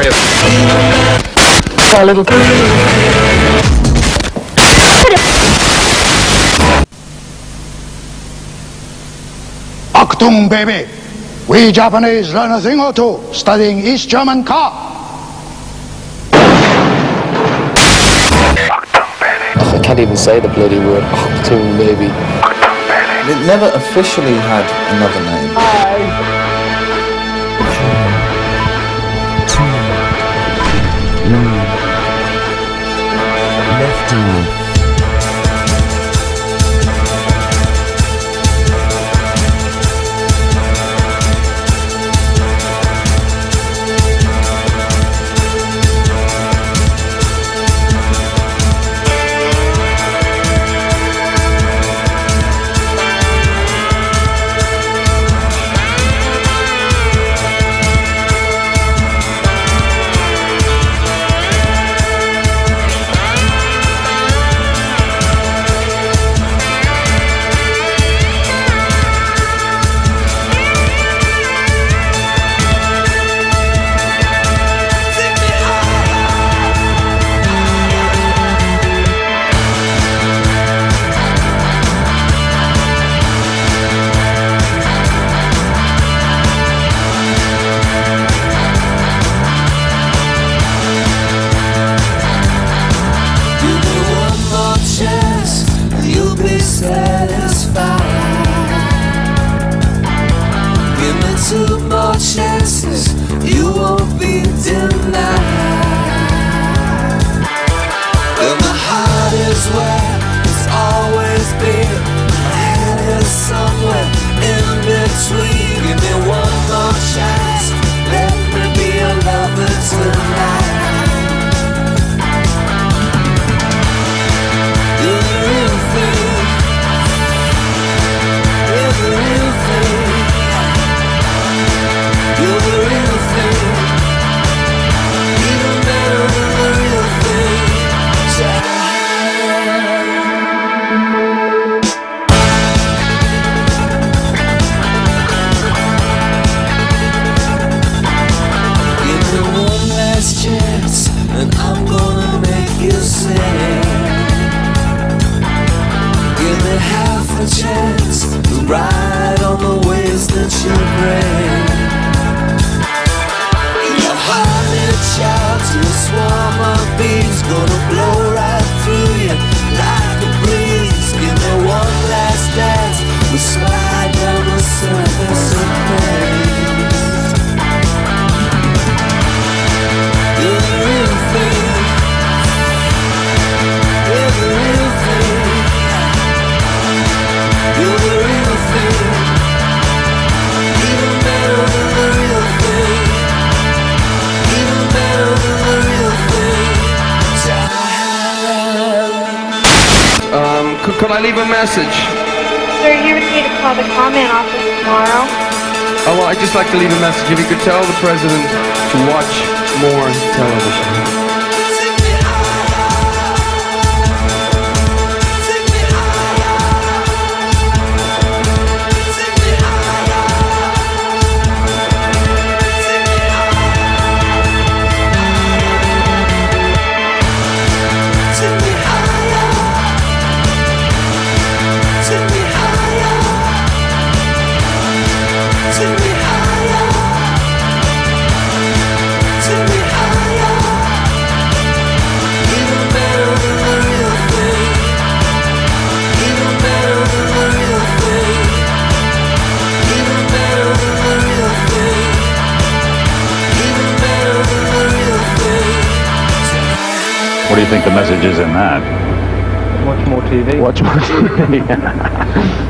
Mario. A little. Achtung, baby. We Japanese learn a thing or two studying East German car. I can't even say the bloody word. Octoon, baby. It never officially had another name. Give two more chances, you won't be denied. That you bring. Your honey child to a swarm of bees gonna blow I leave a message? Sir, you would need to call the comment office tomorrow. Oh, well, I'd just like to leave a message. If you could tell the president to watch more television. Do you think the message is in that? Watch more TV. Watch more TV.